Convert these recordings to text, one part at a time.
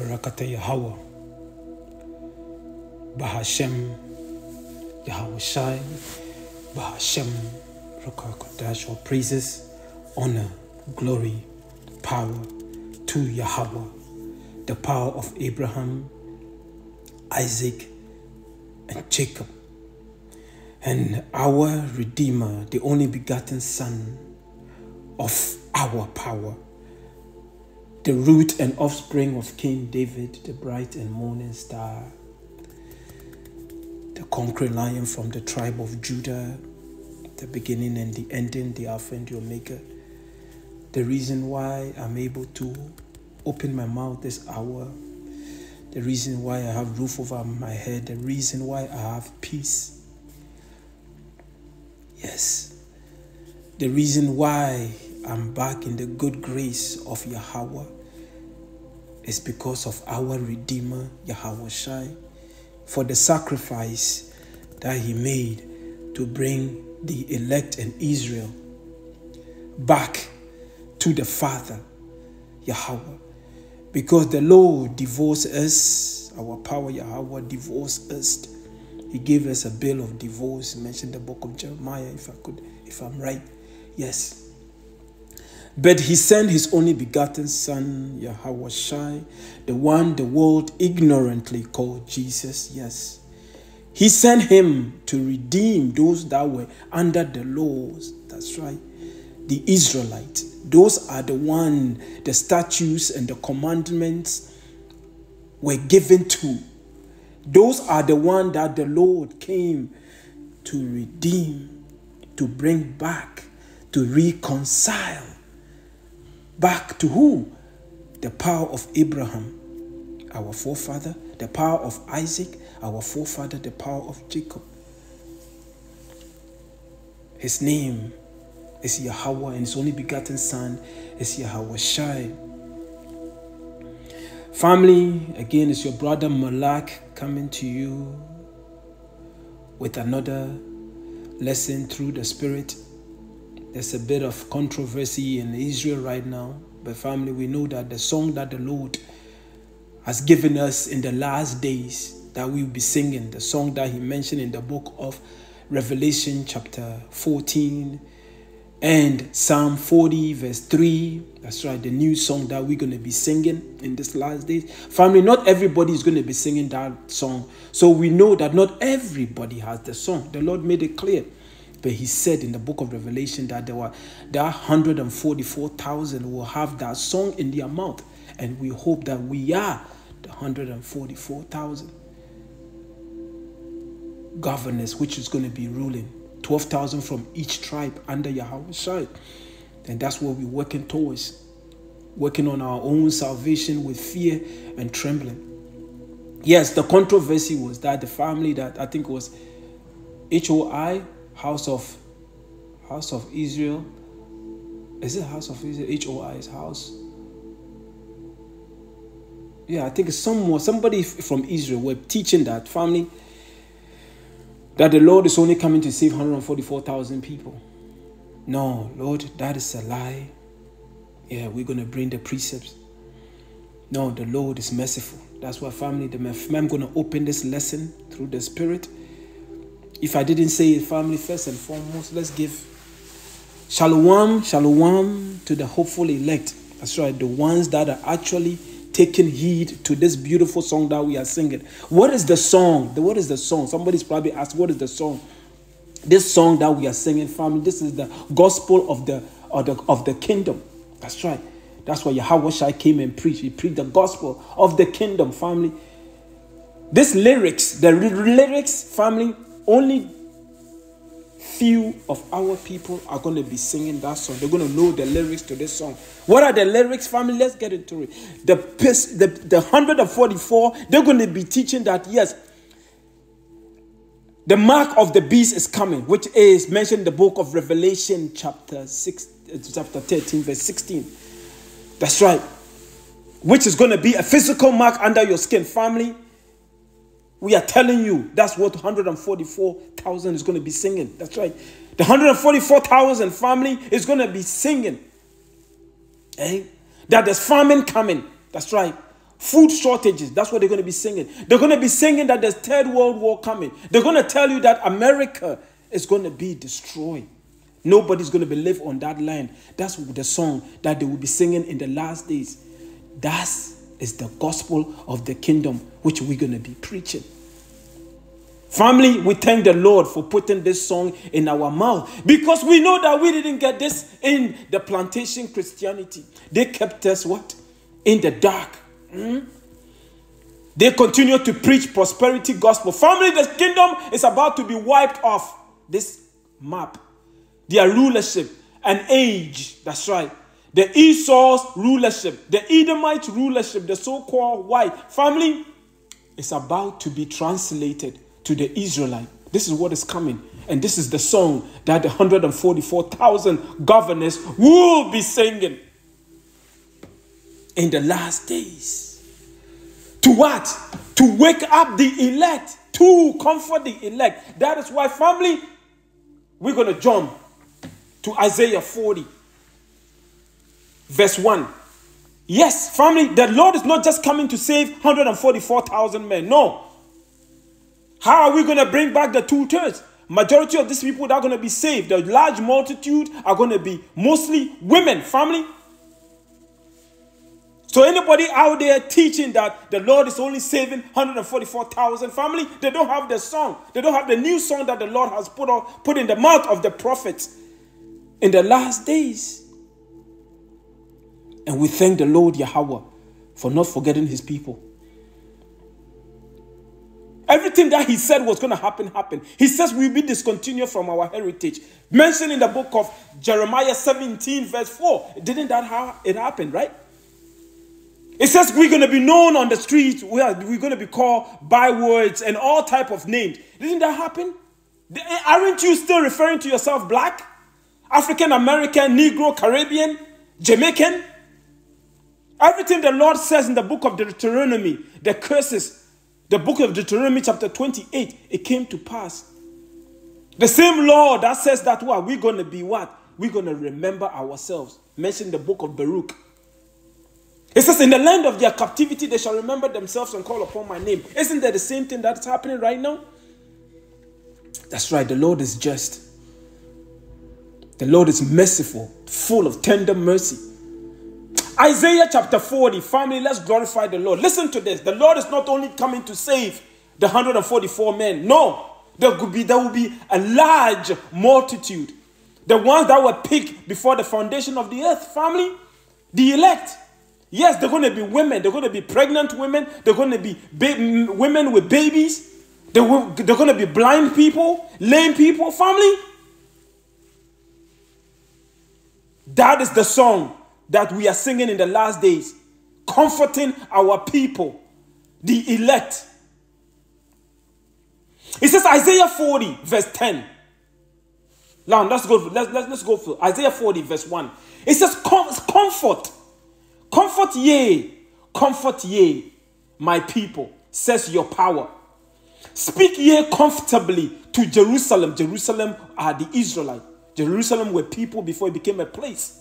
Barakata Yahweh, Bahasham, Yahweh Shai, Bahasham, Rakakodash, all praises, honor, glory, power to Yahweh, the power of Abraham, Isaac, and Jacob, and our Redeemer, the only begotten Son of our power the root and offspring of King David, the bright and morning star, the conquering lion from the tribe of Judah, the beginning and the ending, the Alpha and the Omega. The reason why I'm able to open my mouth this hour, the reason why I have roof over my head, the reason why I have peace. Yes. The reason why I'm back in the good grace of Yahweh is because of our Redeemer, Yahawashi, for the sacrifice that He made to bring the elect and Israel back to the Father, Yahweh. Because the Lord divorced us, our power, Yahweh, divorced us. He gave us a bill of divorce. Mentioned the book of Jeremiah, if I could, if I'm right. Yes. But he sent his only begotten Son, Yahawashi, the one the world ignorantly called Jesus. Yes. He sent him to redeem those that were under the laws. That's right. The Israelites. Those are the one the statutes and the commandments were given to. Those are the one that the Lord came to redeem, to bring back, to reconcile back to who? The power of Abraham, our forefather, the power of Isaac, our forefather, the power of Jacob. His name is Yahweh, and his only begotten Son is Yahawashi. Family, again, it's your brother Malak coming to you with another lesson through the Spirit. There's a bit of controversy in Israel right now, but family, we know that the song that the Lord has given us in the last days that we will be singing, the song that He mentioned in the book of Revelation, chapter 14, and Psalm 40, verse 3. That's right, the new song that we're going to be singing in this last days. Family, not everybody is going to be singing that song. So we know that not everybody has the song. The Lord made it clear. But he said in the book of Revelation that there were that 144,000 will have that song in their mouth. And we hope that we are the 144,000 governors, which is going to be ruling. 12,000 from each tribe under Yahweh's side. And that's what we're working towards. Working on our own salvation with fear and trembling. Yes, the controversy was that the family that I think was HOI House of House of Israel. Is it House of Israel? H O I I's house. Yeah, I think someone somebody from Israel were teaching that family that the Lord is only coming to save 144,000 people. No, Lord, that is a lie. Yeah, we're gonna bring the precepts. No, the Lord is merciful. That's why family, the I'm gonna open this lesson through the Spirit if I didn't say it, family, first and foremost, let's give shalom, shalom to the hopeful elect. That's right, the ones that are actually taking heed to this beautiful song that we are singing. What is the song? What is the song? Somebody's probably asked, what is the song? This song that we are singing, family, this is the gospel of the of the, of the kingdom. That's right. That's why Yahweh came and preached. He preached the gospel of the kingdom, family. This lyrics, the lyrics, family, only few of our people are going to be singing that song. They're going to know the lyrics to this song. What are the lyrics, family? Let's get into it. The, the, the 144, they're going to be teaching that, yes, the mark of the beast is coming, which is mentioned in the book of Revelation, chapter 6, chapter 13, verse 16. That's right. Which is going to be a physical mark under your skin, family. We are telling you that's what 144,000 is going to be singing. That's right. The 144,000 family is going to be singing. Eh? That there's famine coming. That's right. food shortages. That's what they're going to be singing. They're going to be singing that there's third world war coming. They're going to tell you that America is going to be destroyed. Nobody's going to live on that land. That's the song that they will be singing in the last days. That is the gospel of the kingdom which we're going to be preaching. Family, we thank the Lord for putting this song in our mouth because we know that we didn't get this in the plantation Christianity. They kept us what? In the dark. Mm? They continue to preach prosperity gospel. Family, the kingdom is about to be wiped off this map. Their rulership and age, that's right. The Esau's rulership, the Edomite rulership, the so-called white family is about to be translated to the Israelite. This is what is coming. And this is the song that the 144,000 governors will be singing in the last days. To what? To wake up the elect, to comfort the elect. That is why, family, we're going to jump to Isaiah 40, verse 1. Yes, family, the Lord is not just coming to save 144,000 men. No. How are we going to bring back the two thirds? Majority of these people that are going to be saved, the large multitude are going to be mostly women, family. So anybody out there teaching that the Lord is only saving 144,000 family, they don't have the song. They don't have the new song that the Lord has put on, put in the mouth of the prophets in the last days. And we thank the Lord Yahweh for not forgetting his people. Everything that he said was going to happen, happened. He says we'll be discontinued from our heritage. Mentioned in the book of Jeremiah 17, verse 4. Didn't that how it happened, right? It says we're going to be known on the streets. We are, we're going to be called bywords and all type of names. Didn't that happen? Aren't you still referring to yourself black? African American, Negro, Caribbean, Jamaican? Everything the Lord says in the book of Deuteronomy, the curses, the book of Deuteronomy, chapter 28, it came to pass. The same Lord that says that what we're going to be what? We're going to remember ourselves. Mention the book of Baruch. It says, In the land of their captivity, they shall remember themselves and call upon my name. Isn't that the same thing that's happening right now? That's right, the Lord is just. The Lord is merciful, full of tender mercy. Isaiah chapter 40, family, let's glorify the Lord. Listen to this. The Lord is not only coming to save the 144 men. No, there will be, there will be a large multitude. The ones that were picked before the foundation of the earth, family, the elect. Yes, they're going to be women. They're going to be pregnant women. They're going to be women with babies. They're, they're going to be blind people, lame people, family. That is the song that we are singing in the last days, comforting our people, the elect. It says Isaiah 40, verse 10. Now let's go. Let's, let's, let's go for Isaiah 40, verse 1. It says, Comfort, comfort ye, comfort ye, my people, says your power. Speak ye comfortably to Jerusalem. Jerusalem are the Israelites. Jerusalem were people before it became a place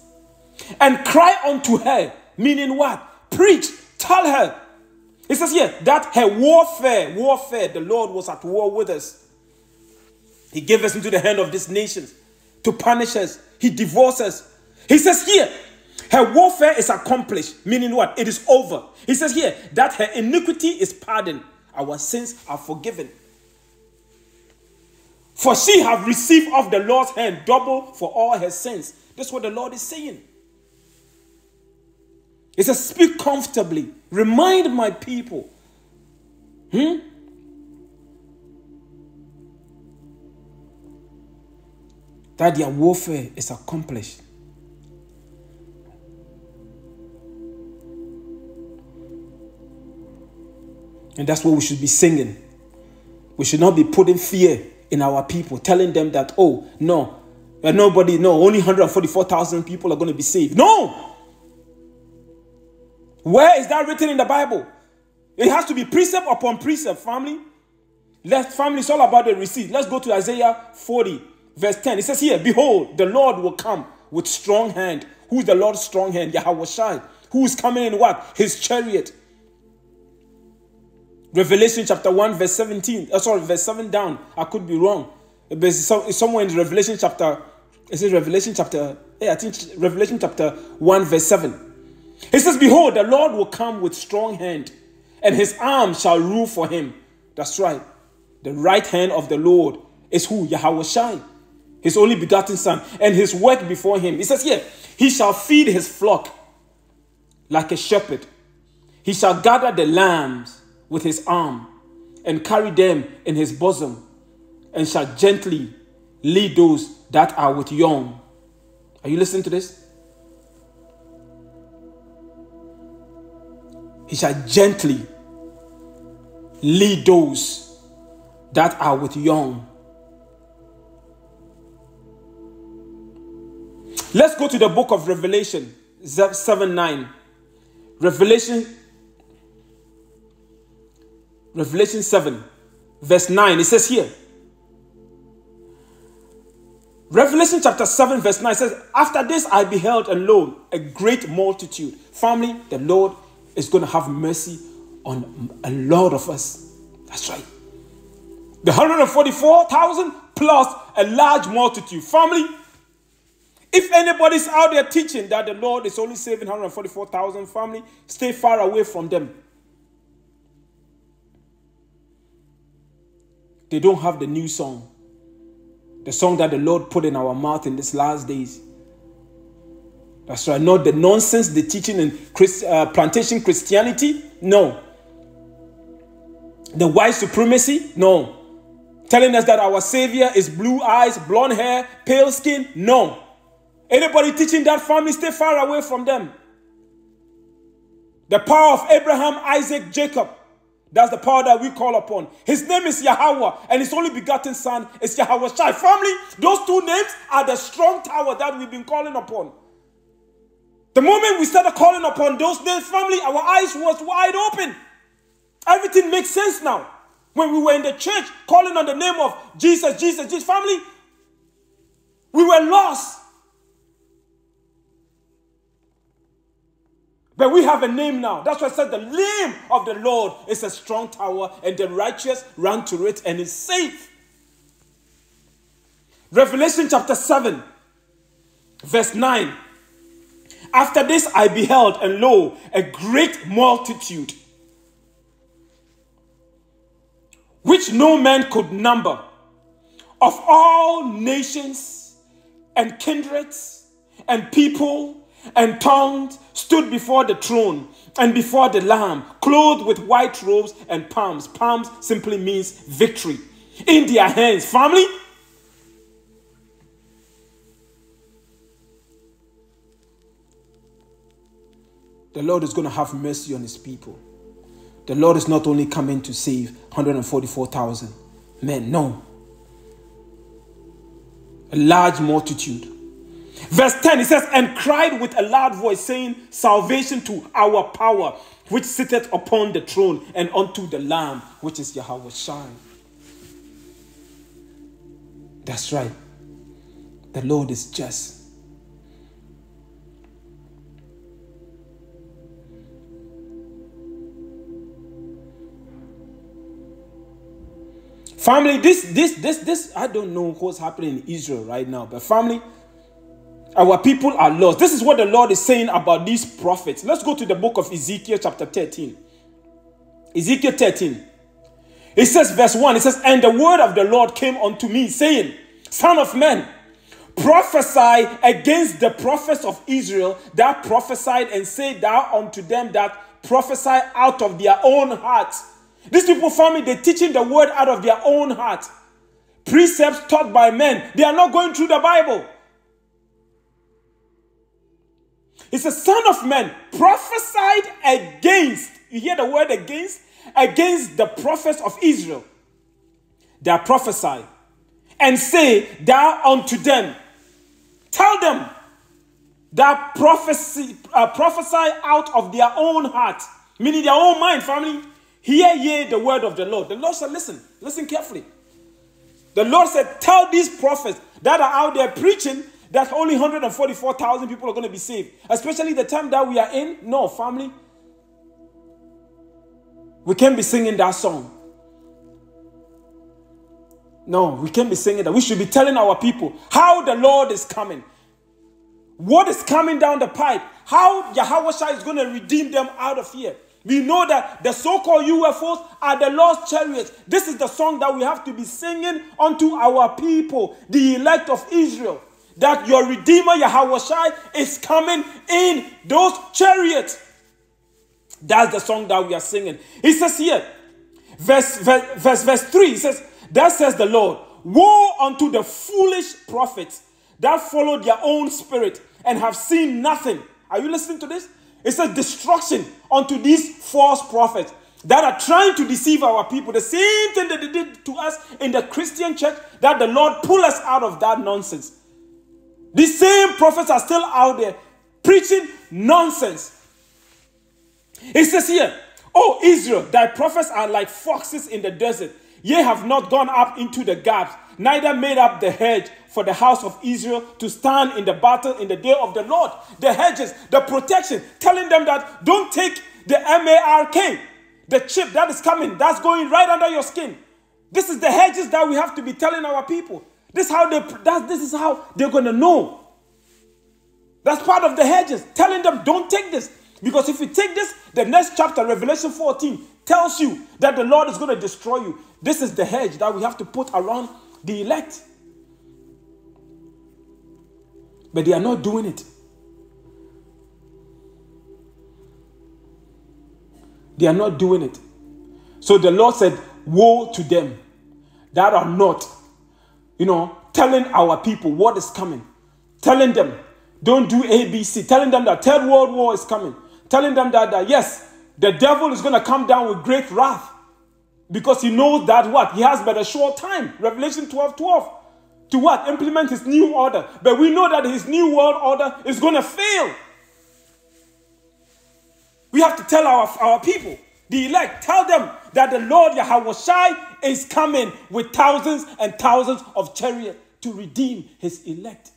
and cry unto her, meaning what? Preach, tell her. It says here that her warfare, warfare, the Lord was at war with us. He gave us into the hand of these nations to punish us. He divorced us. He says here, her warfare is accomplished, meaning what? It is over. He says here that her iniquity is pardoned, our sins are forgiven. For she have received of the Lord's hand double for all her sins. That's what the Lord is saying. He says, Speak comfortably. Remind my people. Hmm? That their warfare is accomplished. And that's what we should be singing. We should not be putting fear in our people, telling them that, oh, no, nobody, no, only 144,000 people are going to be saved. No! Where is that written in the Bible? It has to be precept upon precept, family. Let family, it's all about the receipt. Let's go to Isaiah 40, verse 10. It says here, Behold, the Lord will come with strong hand. Who is the Lord's strong hand? Yahweh. Who is coming in what? His chariot. Revelation chapter 1, verse 17. Uh, sorry, verse 7 down. I could be wrong. But somewhere in Revelation chapter, is it Revelation chapter? Yeah, I think Revelation chapter 1, verse 7. It says, Behold, the Lord will come with strong hand, and his arm shall rule for him. That's right. The right hand of the Lord is who? Yahawashi, his only begotten son, and his work before him. He says here, He shall feed his flock like a shepherd. He shall gather the lambs with his arm and carry them in his bosom, and shall gently lead those that are with young. Are you listening to this? He shall gently lead those that are with young. Let's go to the book of Revelation 7 9. Revelation Revelation 7 verse 9 it says here Revelation chapter 7 verse 9 says after this I beheld and lo a great multitude family the Lord is going to have mercy on a lot of us that's right the 144,000 plus a large multitude family if anybody's out there teaching that the Lord is only saving 144,000 family, stay far away from them. They don't have the new song. The song that the Lord put in our mouth in these last days. That's right. Not the nonsense, the teaching in Christ, uh, plantation Christianity. No. The white supremacy. No. Telling us that our Savior is blue eyes, blonde hair, pale skin. No. Anybody teaching that family, stay far away from them. The power of Abraham, Isaac, Jacob. That's the power that we call upon. His name is Yahweh, and his only begotten son is Yahawashi. Family, those two names are the strong tower that we've been calling upon. The moment we started calling upon those names, family, our eyes was wide open. Everything makes sense now. When we were in the church calling on the name of Jesus, Jesus, Jesus, family, we were lost. But we have a name now. That's why I said the name of the Lord is a strong tower, and the righteous run to it and is safe. Revelation chapter 7, verse 9. After this I beheld, and lo, a great multitude, which no man could number, of all nations and kindreds and people and tongues stood before the throne and before the Lamb, clothed with white robes and palms. Palms simply means victory. In their hands, family. The Lord is going to have mercy on his people. The Lord is not only coming to save 144,000 men, no. A large multitude Verse 10, it says, And cried with a loud voice, saying, Salvation to our power, which sitteth upon the throne, and unto the Lamb, which is Yahawashi. That's right. The Lord is just. Family, this, this, this, this, I don't know what's happening in Israel right now, but family, our people are lost. This is what the Lord is saying about these prophets. Let's go to the book of Ezekiel, chapter 13. Ezekiel 13. It says, verse 1, it says, And the word of the Lord came unto me, saying, Son of man, prophesy against the prophets of Israel that prophesied, and say thou unto them that prophesy out of their own hearts. These people, family, they're teaching the word out of their own heart. Precepts taught by men. They are not going through the Bible. It's a son of man prophesied against. You hear the word against? Against the prophets of Israel. They are prophesied. And say, Thou unto them, tell them that prophecy, uh, prophesy out of their own heart, meaning their own mind, family. Hear ye the word of the Lord. The Lord said, Listen, listen carefully. The Lord said, Tell these prophets that are out there preaching that only 144,000 people are going to be saved, especially the time that we are in. No, family. We can't be singing that song. No, we can't be singing that. We should be telling our people how the Lord is coming. What is coming down the pipe? How Yahweh is going to redeem them out of here. We know that the so called UFOs are the lost chariots. This is the song that we have to be singing unto our people, the elect of Israel, that your Redeemer, Yahweh is coming in those chariots. That's the song that we are singing. He says here, verse, verse, verse, verse 3, he says, That says the Lord, Woe unto the foolish prophets that followed their own spirit and have seen nothing. Are you listening to this? It says destruction unto these false prophets that are trying to deceive our people. The same thing that they did to us in the Christian church, that the Lord pull us out of that nonsense. These same prophets are still out there preaching nonsense. It says here, O Israel, thy prophets are like foxes in the desert. Ye have not gone up into the gaps neither made up the hedge for the house of Israel to stand in the battle in the day of the Lord. The hedges, the protection, telling them that don't take the MARK, the chip that is coming, that's going right under your skin. This is the hedges that we have to be telling our people. This how they this is how they're gonna know. That's part of the hedges, telling them don't take this. Because if you take this, the next chapter, Revelation 14, tells you that the Lord is going to destroy you. This is the hedge that we have to put around the elect. But they are not doing it. They are not doing it. So the Lord said, Woe to them that are not, you know, telling our people what is coming, telling them, don't do ABC, telling them that Third World War is coming, telling them that, that yes, the devil is going to come down with great wrath. Because he knows that what? He has but a short time. Revelation 12 12. To what? Implement his new order. But we know that his new world order is going to fail. We have to tell our, our people, the elect, tell them that the Lord Yahweh is coming with thousands and thousands of chariots to redeem his elect.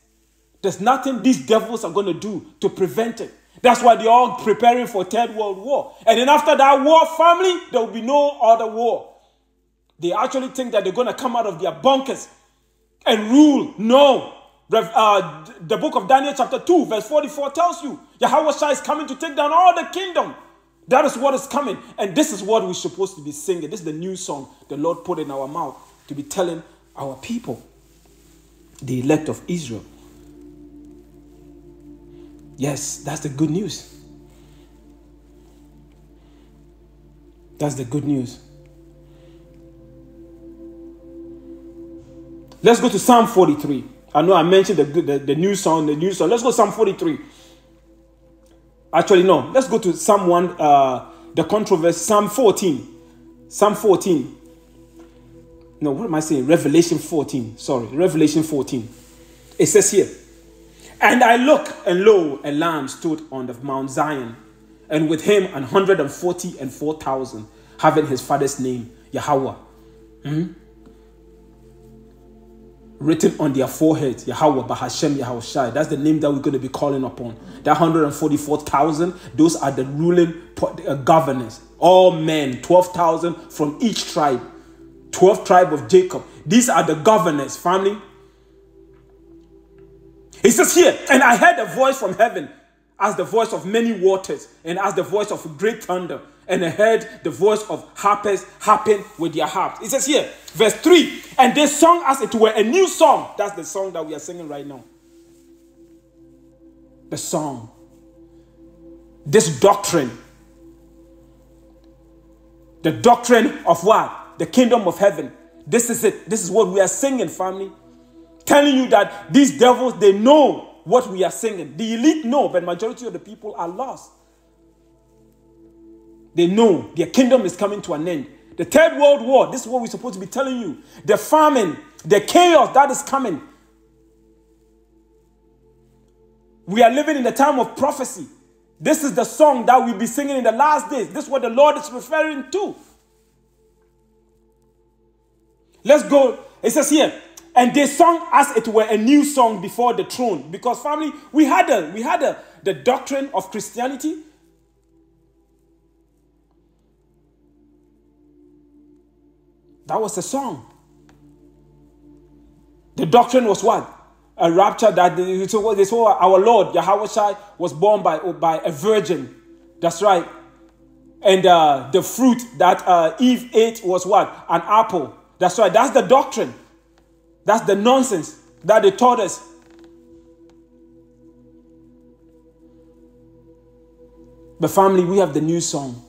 There's nothing these devils are going to do to prevent it. That's why they're all preparing for Third World War. And then after that war, family, there will be no other war. They actually think that they're going to come out of their bunkers and rule. No. Uh, the book of Daniel chapter 2 verse 44 tells you Yahawashi is coming to take down all the kingdom. That is what is coming. And this is what we're supposed to be singing. This is the new song the Lord put in our mouth to be telling our people, the elect of Israel. Yes, that's the good news. That's the good news. Let's go to Psalm 43. I know I mentioned the, the, the new song, the new song. Let's go to Psalm 43. Actually, no. Let's go to Psalm 1, uh, the controversy, Psalm 14. Psalm 14. No, what am I saying? Revelation 14. Sorry, Revelation 14. It says here. And I look, and lo, a lamb stood on the Mount Zion, and with him an hundred and forty and four thousand, having his father's name, Yahweh. Mm-hmm. Written on their forehead, Yahweh, Bahasham, Yahweh That's the name that we're going to be calling upon. That 144,000, those are the ruling uh, governors. All men, 12,000 from each tribe. 12 tribe of Jacob. These are the governors, family. He says here, and I heard a voice from heaven as the voice of many waters and as the voice of great thunder. And I heard the voice of harpers harping with their harps. It says here, verse 3 And they sung as it were a new song. That's the song that we are singing right now. The song. This doctrine. The doctrine of what? The kingdom of heaven. This is it. This is what we are singing, family telling you that these devils, they know what we are singing. The elite know, but majority of the people are lost. They know their kingdom is coming to an end. The third world war, this is what we're supposed to be telling you. The famine, the chaos that is coming. We are living in the time of prophecy. This is the song that we'll be singing in the last days. This is what the Lord is referring to. Let's go. It says here, and they sung as it were a new song before the throne. Because family, we had a, we had a, the doctrine of Christianity. That was a song. The doctrine was what? A rapture that they saw, our Lord Yahweh was born by, by a virgin. That's right. And uh, the fruit that uh, Eve ate was what? An apple. That's right. That's the doctrine. That's the nonsense that they taught us. But family, we have the new song.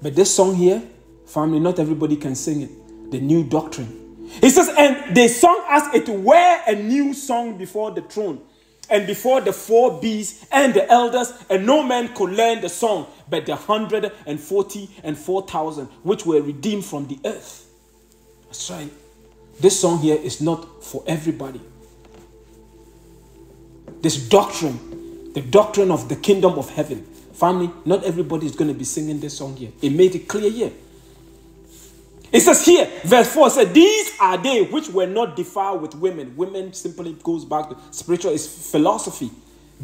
But this song here, family, not everybody can sing it. The new doctrine. He says, and they sung as it were a new song before the throne and before the four beasts and the elders, and no man could learn the song but the hundred and forty and four thousand which were redeemed from the earth. That's right. This song here is not for everybody. This doctrine, the doctrine of the kingdom of heaven, family, not everybody is going to be singing this song here. It made it clear here. It says here, verse 4 said, These are they which were not defiled with women. Women simply goes back to spiritual is philosophy,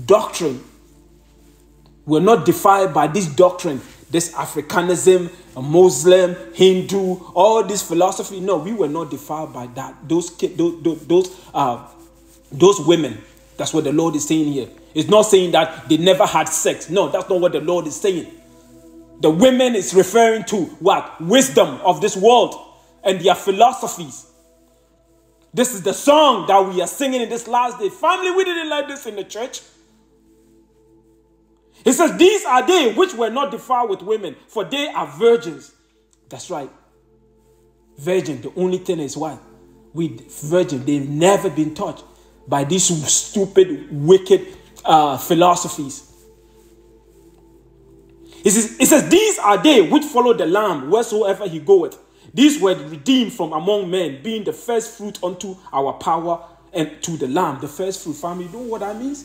doctrine. We're not defiled by this doctrine, this Africanism, Muslim, Hindu, all this philosophy. No, we were not defiled by that. Those those those, uh, those women. That's what the Lord is saying here. It's not saying that they never had sex. No, that's not what the Lord is saying. The women is referring to what? Wisdom of this world and their philosophies. This is the song that we are singing in this last day. Family, we didn't like this in the church. He says, These are they which were not defiled with women, for they are virgins. That's right. Virgin, the only thing is what? We virgin, they've never been touched by these stupid, wicked uh, philosophies. It says, it says, These are they which follow the Lamb wheresoever he goeth. These were redeemed from among men, being the first fruit unto our power and to the Lamb. The first fruit, family. You know what that means?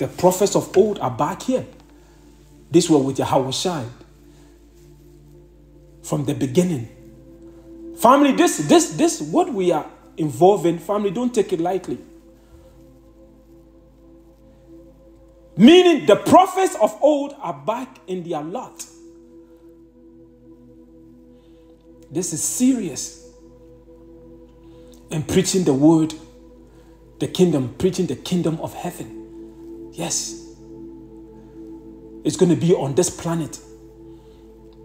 The prophets of old are back here. These were with Yahweh from the beginning. Family, this, this, this, what we are involved in, family, don't take it lightly. Meaning the prophets of old are back in their lot. This is serious. And preaching the word, the kingdom, preaching the kingdom of heaven. Yes. It's going to be on this planet.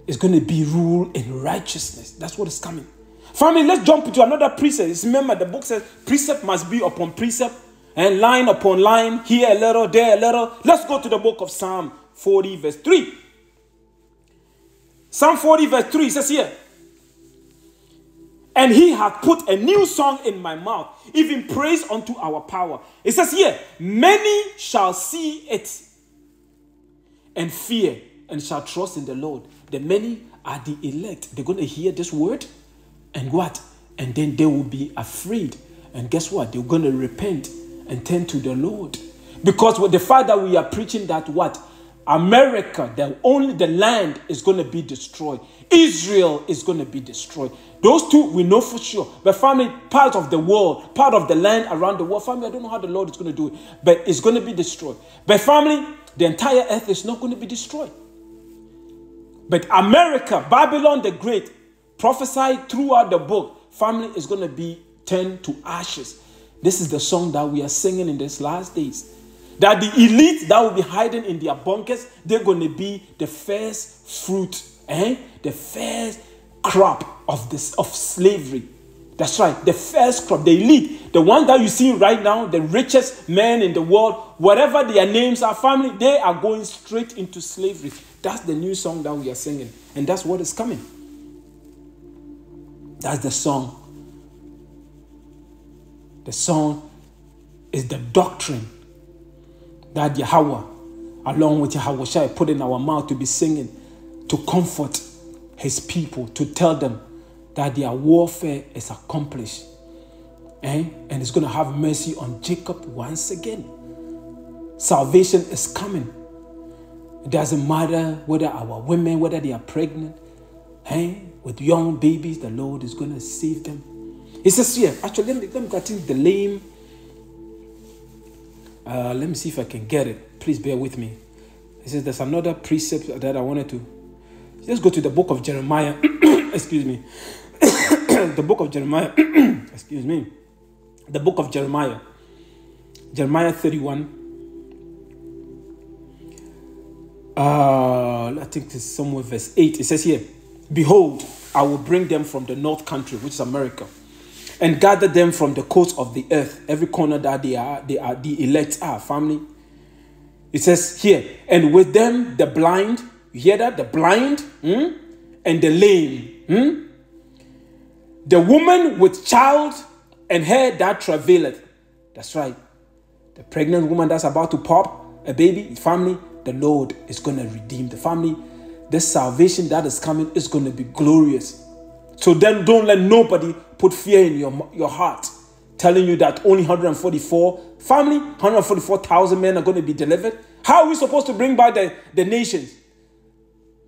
It's going to be rule in righteousness. That's what is coming. Family, let's jump into another precept. Remember, the book says precept must be upon precept and line upon line, here a little, there a little. Let's go to the book of Psalm 40, verse 3. Psalm 40, verse 3 says here, and he hath put a new song in my mouth, even praise unto our power. It says here, many shall see it and fear and shall trust in the Lord. The many are the elect. They're going to hear this word and what? And then they will be afraid. And guess what? They're going to repent and turn to the Lord. Because with the fact that we are preaching that what? America, the only the land is going to be destroyed. Israel is going to be destroyed. Those two we know for sure. But family, part of the world, part of the land around the world, family, I don't know how the Lord is going to do it, but it's going to be destroyed. But family, the entire earth is not going to be destroyed. But America, Babylon the Great, prophesied throughout the book, family is going to be turned to ashes. This is the song that we are singing in these last days. That the elite that will be hiding in their bunkers, they're going to be the first fruit, eh? the first crop of this of slavery. That's right, the first crop, the elite, the one that you see right now, the richest men in the world, whatever their names are, family, they are going straight into slavery. That's the new song that we are singing, and that's what is coming. That's the song the song is the doctrine that Yahweh, along with Yahawashi, put in our mouth to be singing, to comfort his people, to tell them that their warfare is accomplished. Eh? And it's going to have mercy on Jacob once again. Salvation is coming. It doesn't matter whether our women, whether they are pregnant, eh? with young babies, the Lord is going to save them. He says here, actually, let me, let me get the lame. Uh, let me see if I can get it. Please bear with me. He says there's another precept that I wanted to Let's go to the book of Jeremiah. Excuse me. the book of Jeremiah. Excuse me. The book of Jeremiah. Jeremiah 31. Uh, I think it's somewhere verse 8. It says here, Behold, I will bring them from the north country, which is America, and gather them from the coast of the earth, every corner that they are, they are the elect are, family. It says here, and with them the blind, you hear that? The blind hmm? and the lame. Hmm? The woman with child and her that travaileth. That's right. The pregnant woman that's about to pop a baby, family, the Lord is going to redeem the family. The salvation that is coming is going to be glorious. So then don't let nobody put fear in your, your heart, telling you that only 144 family, 144,000 men are going to be delivered. How are we supposed to bring back the, the nations?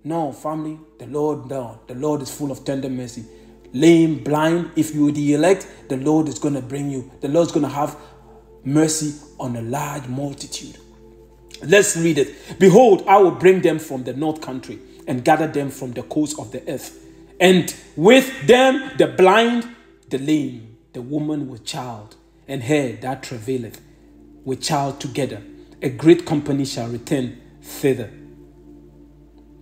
No, family, the Lord, no. The Lord is full of tender mercy. Lame, blind, if you are the elect, the Lord is going to bring you. The Lord is going to have mercy on a large multitude. Let's read it. Behold, I will bring them from the north country and gather them from the coast of the earth. And with them the blind, the lame, the woman with child, and her that travaileth with child together. A great company shall return thither.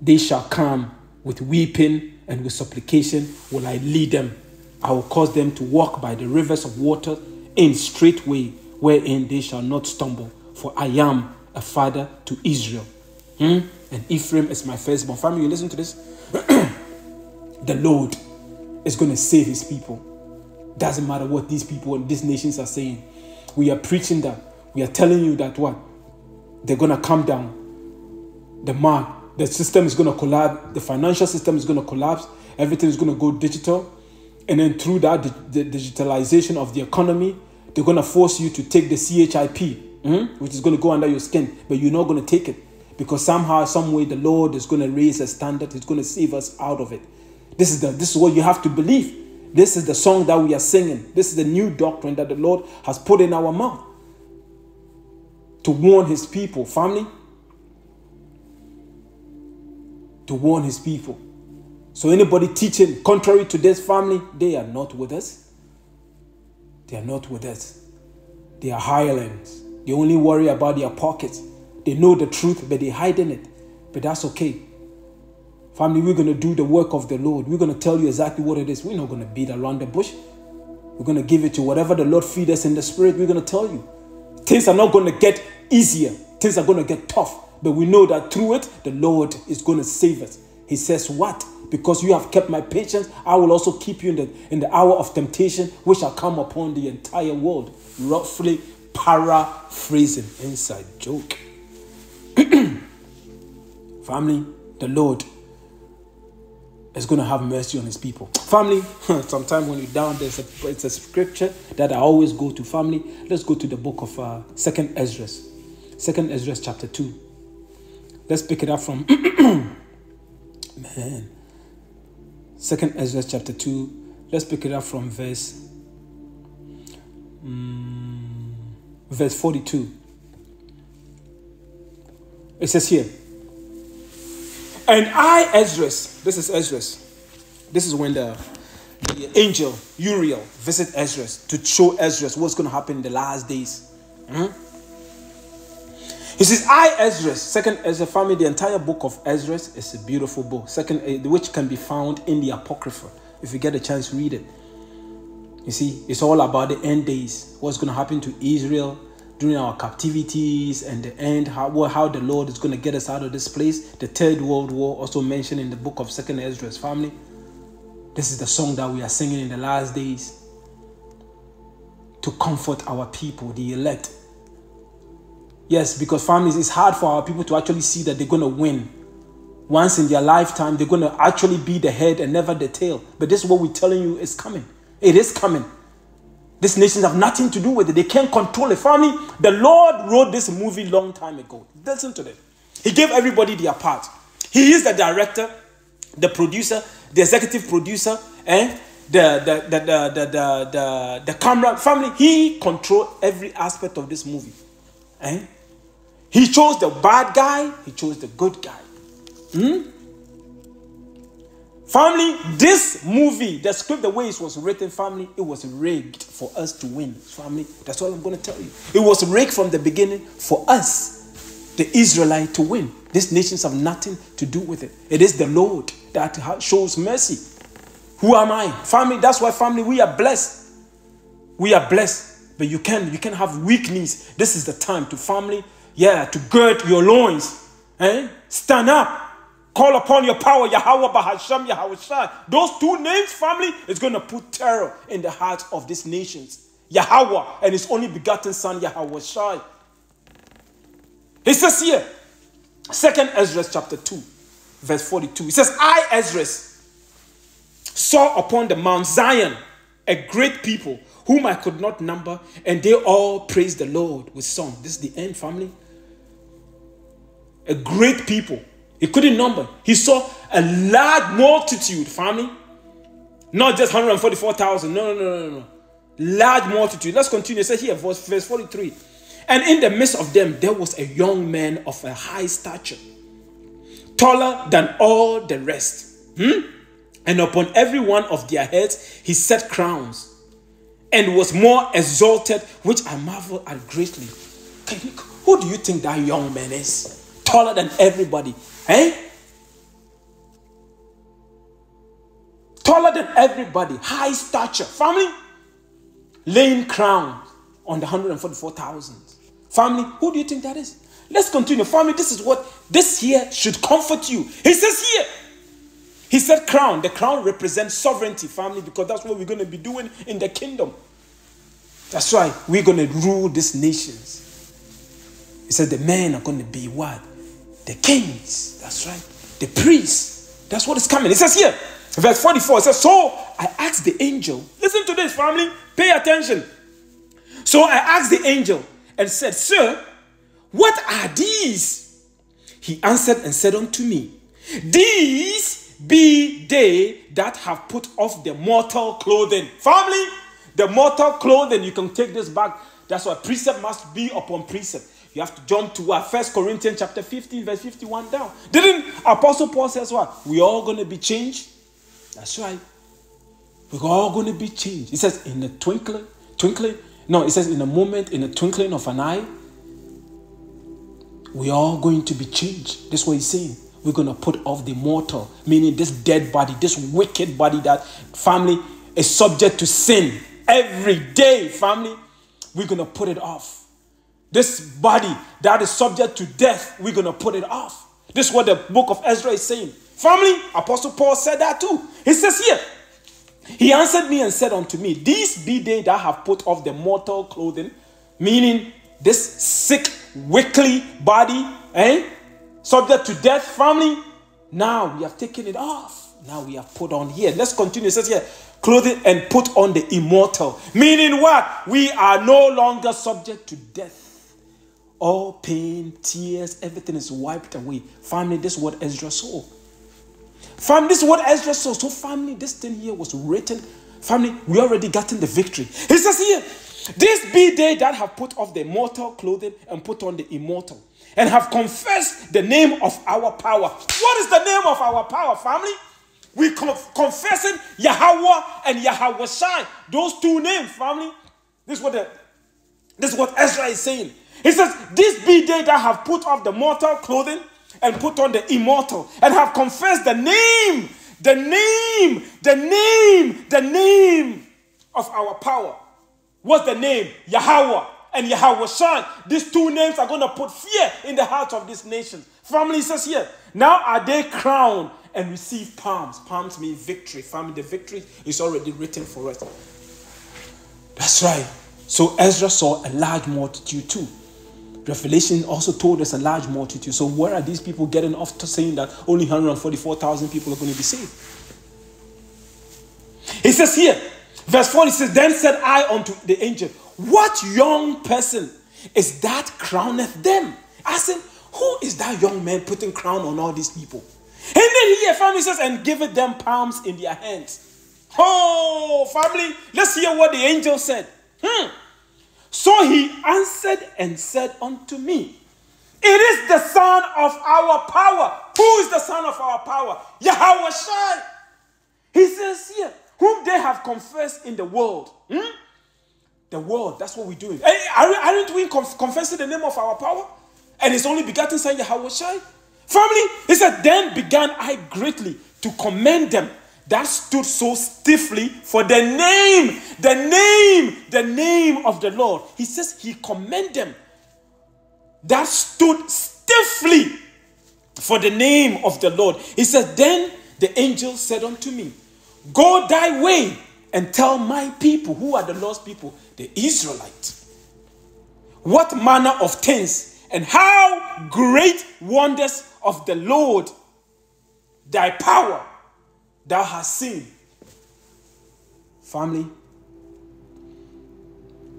They shall come with weeping and with supplication will I lead them. I will cause them to walk by the rivers of water in straight way, wherein they shall not stumble. For I am a father to Israel. Hmm? And Ephraim is my firstborn. Family, you listen to this. the Lord is going to save his people. Doesn't matter what these people and these nations are saying. We are preaching that. We are telling you that what? They're going to come down. The mark, the system is going to collapse. The financial system is going to collapse. Everything is going to go digital. And then through that, the, the digitalization of the economy, they're going to force you to take the CHIP, mm, which is going to go under your skin, but you're not going to take it because somehow, some way, the Lord is going to raise a standard. He's going to save us out of it. This is the this is what you have to believe. This is the song that we are singing. This is the new doctrine that the Lord has put in our mouth to warn His people, family. To warn His people. So anybody teaching contrary to this family, they are not with us. They are not with us. They are hirelings. They only worry about their pockets. They know the truth, but they hide in it. But that's okay. Family, we're going to do the work of the Lord. We're going to tell you exactly what it is. We're not going to beat around the bush. We're going to give it to whatever the Lord feed us in the spirit. We're going to tell you. Things are not going to get easier. Things are going to get tough. But we know that through it, the Lord is going to save us. He says, What? Because you have kept my patience, I will also keep you in the, in the hour of temptation, which shall come upon the entire world. Roughly paraphrasing inside joke. Family, the Lord is going to have mercy on his people. Family, sometimes when you're down, there's a, it's a scripture that I always go to. Family, let's go to the book of uh, Second Ezra. Second Ezra chapter 2. Let's pick it up from, man, Second Ezra chapter 2. Let's pick it up from verse, um, verse 42. It says here, and I, Esdras, this is Esdras. This is when the, the angel Uriel visit Esdras to show Esdras what's going to happen in the last days. Hmm? He says, I, Esdras, second Ezra family, the entire book of Esdras is a beautiful book, second, eh, which can be found in the Apocrypha. If you get a chance, read it. You see, it's all about the end days, what's going to happen to Israel, during our captivities and the end, how, how the Lord is going to get us out of this place. The Third World War, also mentioned in the book of Second Ezra's family. This is the song that we are singing in the last days to comfort our people, the elect. Yes, because families, it's hard for our people to actually see that they're going to win. Once in their lifetime, they're going to actually be the head and never the tail. But this is what we're telling you is coming. It is coming. These nations have nothing to do with it. They can't control a family. The Lord wrote this movie long time ago. Listen to them. He gave everybody their part. He is the director, the producer, the executive producer, and the the the the the, the, the, the camera family. He controlled every aspect of this movie. Eh? He chose the bad guy. He chose the good guy. Hmm? Family, this movie, the script, the way it was written, family, it was rigged for us to win. Family, that's all I'm going to tell you. It was rigged from the beginning for us, the Israelite, to win. These nations have nothing to do with it. It is the Lord that shows mercy. Who am I? Family, that's why family, we are blessed. We are blessed. But you can you can have weakness. This is the time to family, yeah, to gird your loins. Eh? Stand up. Call upon your power, Yahweh Bahasham, Yahawashi. Those two names, family, is going to put terror in the hearts of these nations. Yahweh and his only begotten son, Yahawashi. He says here, Second Ezra chapter 2, verse 42. He says, I, Ezra, saw upon the Mount Zion a great people whom I could not number, and they all praised the Lord with song. This is the end, family. A great people he couldn't number. He saw a large multitude, family. Not just 144,000. No, no, no, no, no. Large multitude. Let's continue. It says here, verse, verse 43. And in the midst of them, there was a young man of a high stature, taller than all the rest. Hmm? And upon every one of their heads he set crowns, and was more exalted, which I marvel at greatly. Who do you think that young man is? Taller than everybody. Eh? Taller than everybody, high stature, family, laying crown on the 144,000. Family, who do you think that is? Let's continue. Family, this is what this here should comfort you. He says here, he said crown. The crown represents sovereignty, family, because that's what we're going to be doing in the kingdom. That's why we're going to rule these nations. He said the men are going to be what? The kings. That's right. The priests. That's what is coming. It says here, verse 44, it says, So I asked the angel, listen to this, family, pay attention. So I asked the angel and said, Sir, what are these? He answered and said unto me, These be they that have put off the mortal clothing. Family, the mortal clothing, you can take this back. That's why precept must be upon precept. You have to jump to what? First Corinthians chapter 15, verse 51 down. Didn't Apostle Paul says what? we all going to be changed. That's right. We're all going to be changed. He says, in a twinkling, twinkling. No, it says in a moment, in a twinkling of an eye, we're all going to be changed. That's what he's saying. We're going to put off the mortal, meaning this dead body, this wicked body that family is subject to sin every day, family. We're going to put it off. This body that is subject to death, we're going to put it off. This is what the book of Ezra is saying. Family, Apostle Paul said that too. He says here, He answered me and said unto me, These be they that have put off the mortal clothing, meaning this sick, weakly body, eh? Subject to death, family. Now we have taken it off. Now we have put on here. Let's continue. It says here, clothing and put on the immortal. Meaning what? We are no longer subject to death. All pain, tears, everything is wiped away. Family, this is what Ezra saw. Family, this is what Ezra saw. So, family, this thing here was written. Family, we already gotten the victory. He says here, This be they that have put off the mortal clothing and put on the immortal, and have confessed the name of our power. What is the name of our power, family? We conf- confessing Yahweh and Yahawashi. Those two names, family. This is what the, this is what Ezra is saying. He says, This be they that have put off the mortal clothing and put on the immortal, and have confessed the name, the name, the name, the name of our power. What's the name? Yahweh and Yahawashi. These two names are going to put fear in the hearts of this nation. Family says here, now are they crowned and receive palms. Palms mean victory. Family, the victory is already written for us. That's right. So Ezra saw a large multitude too. Revelation also told us a large multitude. So where are these people getting off to saying that only 144,000 people are going to be saved? He says here, verse 4, he says, Then said I unto the angel, What young person is that crowneth them? I said, Who is that young man putting crown on all these people? And then here, family says, And giveth them palms in their hands. Oh, family, let's hear what the angel said. Hmm. So he answered and said unto me, It is the Son of our power. Who is the Son of our power? Yahawashi. He says here, whom they have confessed in the world. Hmm? The world, that's what we're doing. Aren't we confessing the name of our power? And his only begotten son, Yahawashi? Family, he said, Then began I greatly to commend them that stood so stiffly for the name, the name, the name of the Lord. He says he commend them that stood stiffly for the name of the Lord. He says, Then the angel said unto me, Go thy way and tell my people, who are the lost people? The Israelites. What manner of things and how great wonders of the Lord, thy power, thou hast seen. Family,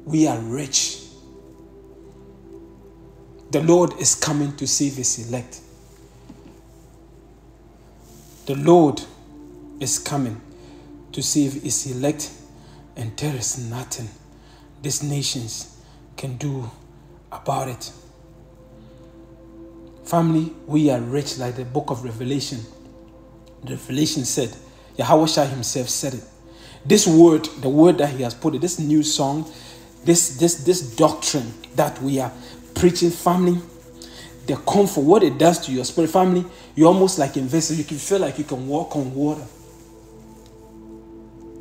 we are rich. The Lord is coming to save his elect. The Lord is coming to save his elect, and there is nothing these nations can do about it. Family, we are rich like the book of Revelation. Revelation said, Yahweh himself said it. This word, the word that he has put it, this new song, this this this doctrine that we are preaching, family, the comfort, what it does to your spirit, family, you're almost like invested. You can feel like you can walk on water.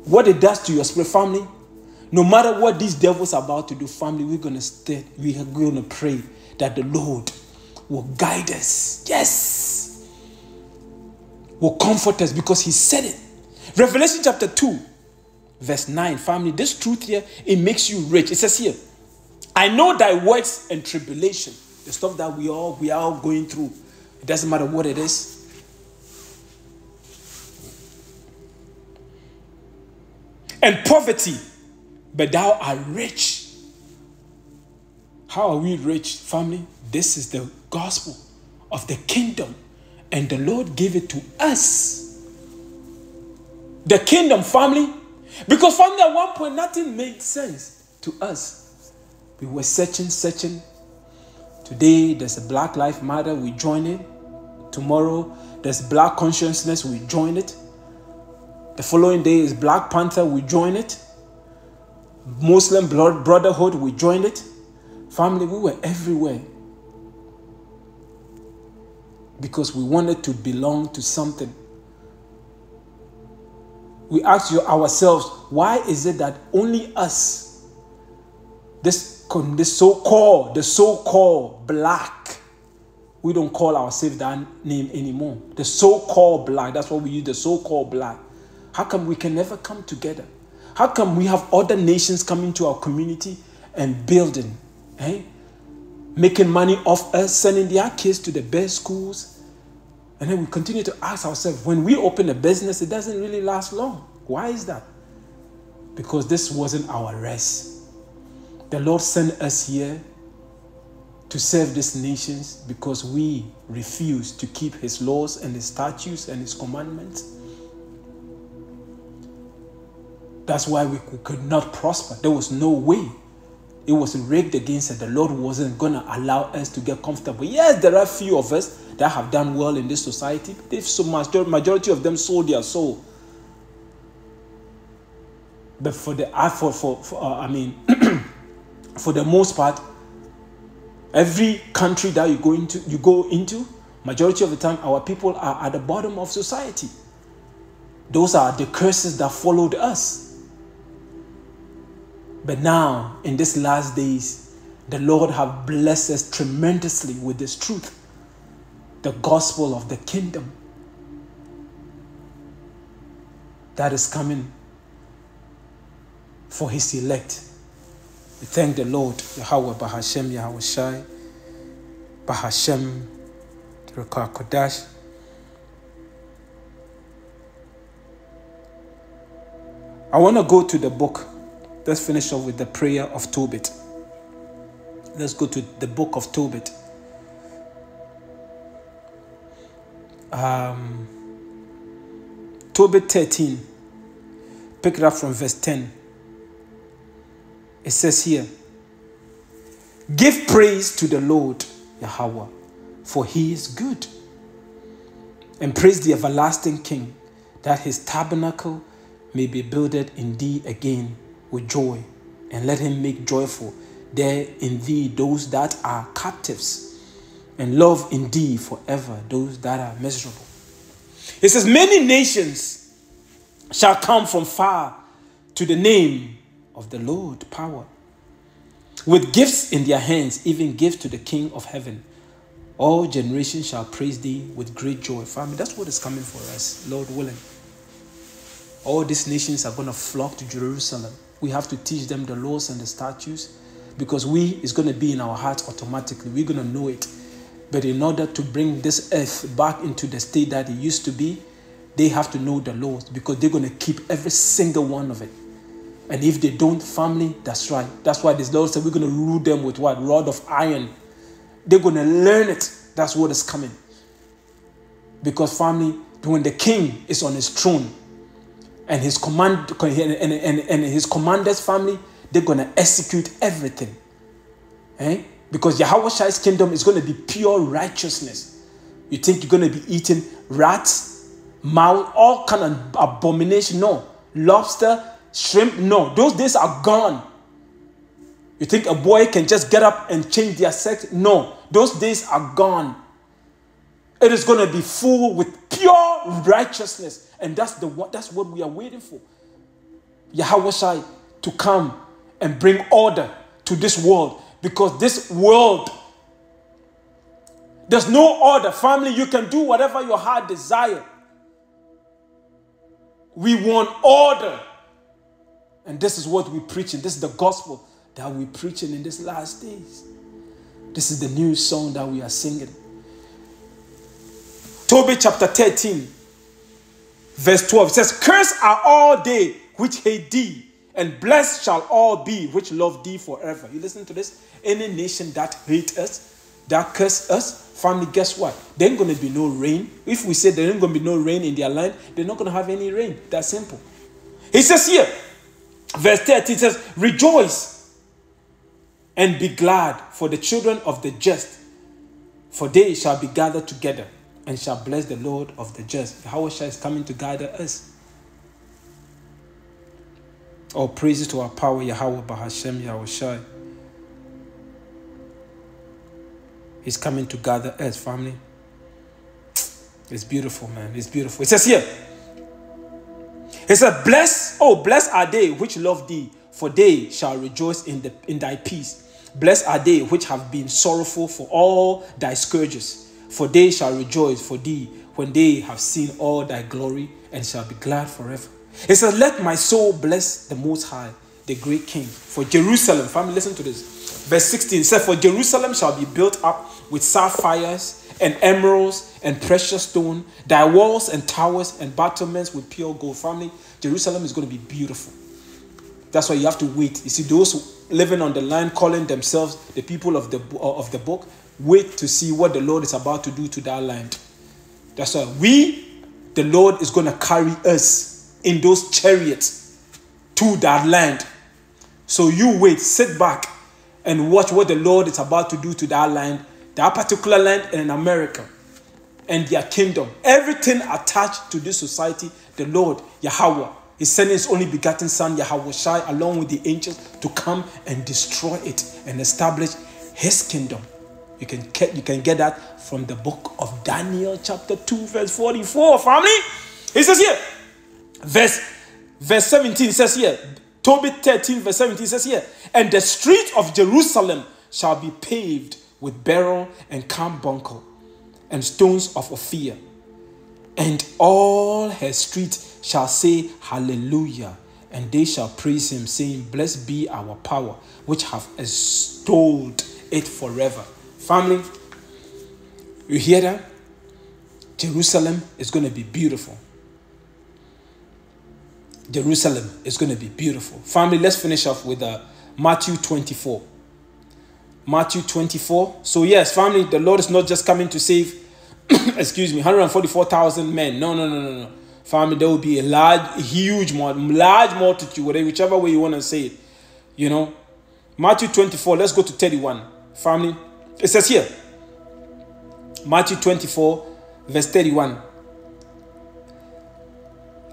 What it does to your spirit, family, no matter what these devils are about to do, family, we're gonna stay, we are gonna pray that the Lord will guide us. Yes. Will comfort us because He said it. Revelation chapter 2, verse 9. Family, this truth here, it makes you rich. It says here, I know thy works and tribulation. The stuff that we all we are all going through. It doesn't matter what it is. And poverty, but thou art rich. How are we rich, family? This is the gospel of the kingdom, and the Lord gave it to us. The kingdom family, because family at one point nothing made sense to us. We were searching, searching. Today there's a Black Life Matter, we join it. Tomorrow there's Black Consciousness, we join it. The following day is Black Panther, we join it. Muslim Brotherhood, we joined it. Family, we were everywhere because we wanted to belong to something. We ask you ourselves, why is it that only us, this, this so-called, the so-called black, we don't call ourselves that name anymore. The so-called black, that's what we use, the so-called black. How come we can never come together? How come we have other nations coming to our community and building? Eh? Making money off us, sending their kids to the best schools. And then we continue to ask ourselves when we open a business, it doesn't really last long. Why is that? Because this wasn't our rest. The Lord sent us here to serve these nations because we refuse to keep His laws and His statutes and His commandments. That's why we could not prosper. There was no way it was rigged against it. The Lord wasn't going to allow us to get comfortable. Yes, there are few of us that have done well in this society. If so much, majority of them sold their soul. But for the for for, for uh, I mean, for the most part, every country that you go into, you go into, majority of the time, our people are at the bottom of society. Those are the curses that followed us. But now, in these last days, the Lord have blessed us tremendously with this truth, the gospel of the kingdom that is coming for his elect. We thank the Lord, Yahweh Bahasham, Yahweh Shai, Bahasham, Qadash. I want to go to the book Let's finish off with the prayer of Tobit. Let's go to the book of Tobit. Um, Tobit 13. Pick it up from verse 10. It says here Give praise to the Lord, Yahweh, for he is good. And praise the everlasting King that his tabernacle may be builded in thee again with joy, and let him make joyful there in thee those that are captives, and love in thee forever those that are miserable. It says, Many nations shall come from far to the name of the Lord power, with gifts in their hands, even gifts to the King of heaven. All generations shall praise thee with great joy. Family, that's what is coming for us, Lord willing. All these nations are going to flock to Jerusalem. We have to teach them the laws and the statutes because we is going to be in our hearts automatically. We're going to know it. But in order to bring this earth back into the state that it used to be, they have to know the laws because they're going to keep every single one of it. And if they don't, family, that's right. That's why this Lord said we're going to rule them with what? Rod of iron. They're going to learn it. That's what is coming. Because family, when the king is on his throne and his command and, and, and his commander's family, they're to execute everything. Eh? Because Yahweh's kingdom is to be pure righteousness. You think you're to be eating rats, mouse, all kind of abomination? No. Lobster, shrimp? No. Those days are gone. You think a boy can just get up and change their sex? No. Those days are gone. It is going to be full with pure righteousness. And that's, the, that's what we are waiting for. Yahweh to come and bring order to this world. Because this world there's no order. Family you can do whatever your heart desire. We want order. And this is what we're preaching. This is the gospel that we're preaching in these last days. This is the new song that we are singing. Tobit chapter 13 verse 12 says curse are all they which hate thee and blessed shall all be which love thee forever. You listen to this? Any nation that hate us, that curse us, family, guess what? There ain't to be no rain. If we say there ain't to be no rain in their land, they're not to have any rain. That's simple. He says here, verse 30, it says, Rejoice and be glad for the children of the just, for they shall be gathered together and shall bless the Lord of the just. Yahweh is coming to gather us. All praises to our power, Yahweh Bahasham Yahawashi. He's coming to gather us, family. It's beautiful, man. It's beautiful. It says here. It says, Bless, oh, blessed are they which love thee, for they shall rejoice in, the, in thy peace. Blessed are they which have been sorrowful for all thy scourges, for they shall rejoice for thee when they have seen all thy glory and shall be glad forever. It says, Let my soul bless the Most High, the great King. For Jerusalem, family, listen to this. Verse 16 says, For Jerusalem shall be built up with sapphires and emeralds and precious stone, thy walls and towers and battlements with pure gold. Family, Jerusalem is going to be beautiful. That's why you have to wait. You see, those living on the land calling themselves the people of the, of the book, wait to see what the Lord is about to do to that land. That's why we, the Lord, is going to carry us in those chariots to that land. So you wait, sit back, and watch what the Lord is about to do to that land, that particular land in America and their kingdom. Everything attached to this society, the Lord, Yahweh, is sending his only begotten son, Yahawashi, along with the angels to come and destroy it and establish his kingdom. You can get, you can get that from the book of Daniel, chapter 2, verse 44. Family, he says here, Verse, verse 17 says here, Tobit 13, verse 17 says here, and the street of Jerusalem shall be paved with beryl and carbuncle and stones of Ophir, and all her street shall say hallelujah and they shall praise him saying blessed be our power which have extolled it forever family you hear that jerusalem is going to be beautiful Jerusalem is going to be beautiful. Family, let's finish off with uh, Matthew 24. Matthew 24. So, yes, family, the Lord is not just coming to save, excuse me, 144,000 men. No, no, no, no, no. Family, there will be a large, huge, large multitude, whatever, whichever way you want to say it. You know, Matthew 24, let's go to 31. Family, it says here, Matthew 24, verse 31.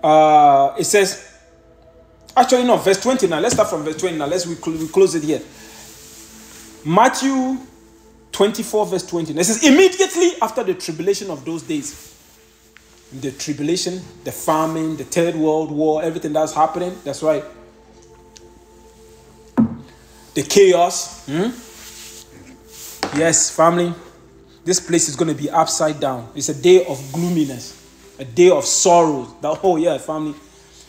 uh, it says, actually, no, verse 20 now. Let's start from verse 20 now. Let's we, we close it here. Matthew 24, verse 20. It says, immediately after the tribulation of those days, the tribulation, the famine, the third world war, everything that's happening, that's right. The chaos. Hmm? Yes, family. This place is going to be upside down. It's a day of gloominess, a day of sorrow. That oh yeah, family.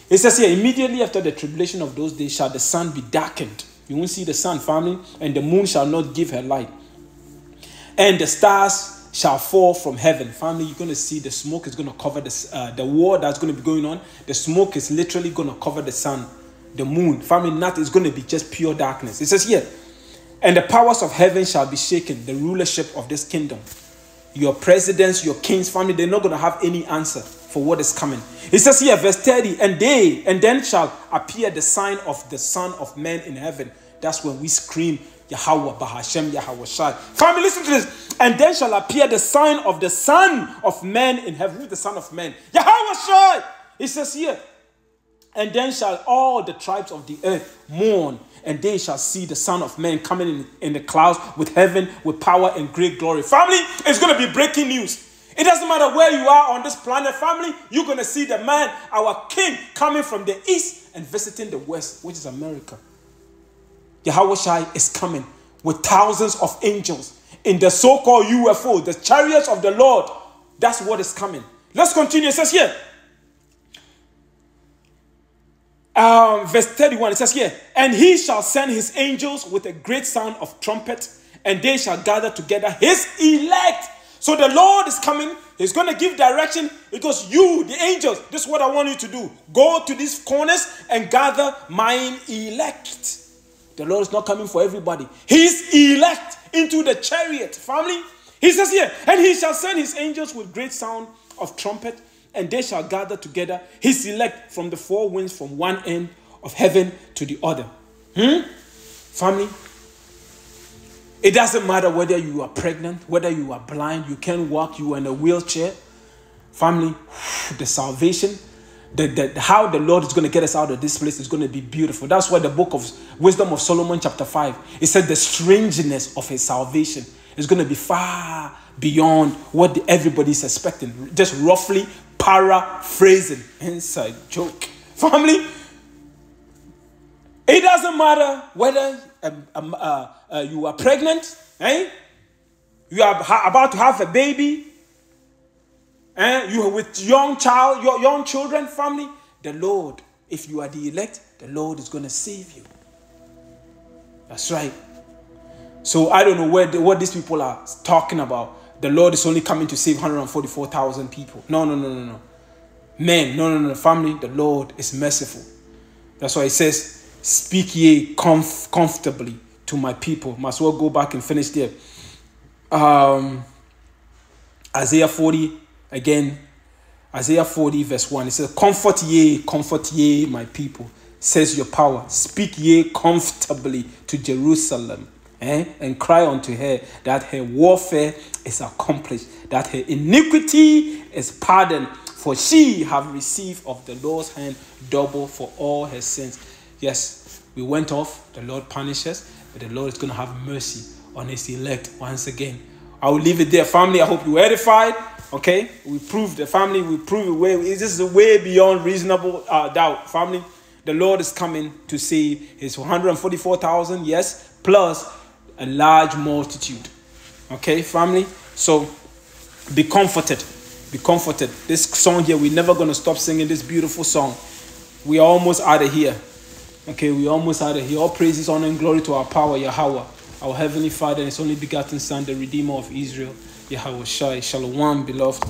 It says here, immediately after the tribulation of those days shall the sun be darkened. You won't see the sun, family, and the moon shall not give her light. And the stars shall fall from heaven. Family, you're going to see the smoke is going to cover the, uh, the war that's going to be going on. The smoke is literally going to cover the sun, the moon. Family, nothing is going to be just pure darkness. It says here, and the powers of heaven shall be shaken, the rulership of this kingdom. Your presidents, your kings, family, they're not going to have any answer for what is coming. It says here, verse 30, and they, and then shall appear the sign of the Son of Man in heaven. That's when we scream, Yahweh, Bahasham, Yahweh Shai. Family, listen to this. And then shall appear the sign of the Son of Man in heaven. Who's the Son of Man? Yahweh Shai. It says here, and then shall all the tribes of the earth mourn, and they shall see the Son of Man coming in, in the clouds with heaven, with power and great glory. Family, it's going to be breaking news. It doesn't matter where you are on this planet, family, you're going to see the man, our king, coming from the east and visiting the west, which is America. Yahawashi is coming with thousands of angels in the so called UFO, the chariots of the Lord. That's what is coming. Let's continue. It says here, um, verse 31, it says here, and he shall send his angels with a great sound of trumpet, and they shall gather together his elect. So the Lord is coming. He's going to give direction because you, the angels, this is what I want you to do. Go to these corners and gather mine elect. The Lord is not coming for everybody. He's elect into the chariot, family. He says here, and he shall send his angels with great sound of trumpet, and they shall gather together his elect from the four winds from one end of heaven to the other. Hmm? Family, it doesn't matter whether you are pregnant, whether you are blind, you can't walk, you are in a wheelchair. Family, the salvation, the, the, how the Lord is going to get us out of this place is going to be beautiful. That's why the book of Wisdom of Solomon, chapter 5, it said the strangeness of his salvation is going to be far beyond what everybody's expecting. Just roughly paraphrasing. Inside joke. Family, it doesn't matter whether um, um, uh, uh, you are pregnant, eh? you are about to have a baby, and you are with young child, your young children, family. The Lord, if you are the elect, the Lord is going to save you. That's right. So I don't know where the, what these people are talking about. The Lord is only coming to save 144,000 people. No, no, no, no, no. Men, no, no, no. Family, the Lord is merciful. That's why it says, Speak ye comf- comfortably to my people. Must well go back and finish there. Um, Isaiah 40, again, Isaiah 40, verse 1. It says, Comfort ye, comfort ye, my people, says your power. Speak ye comfortably to Jerusalem. Eh? And cry unto her that her warfare is accomplished, that her iniquity is pardoned, for she have received of the Lord's hand double for all her sins. Yes, we went off, the Lord punishes, but the Lord is going to have mercy on his elect once again. I will leave it there, family. I hope you edified. Okay, we proved the family. We proved it way. This is way beyond reasonable uh, doubt, family. The Lord is coming to save His 144,000, yes, plus a large multitude. Okay, family. So be comforted. Be comforted. This song here, we're never gonna stop singing this beautiful song. We are almost out of here. Okay, we almost out of here. All praises, honor, and glory to our power, Yahweh, our heavenly Father, and His only begotten Son, the Redeemer of Israel, Yahawashi. Shalom, beloved.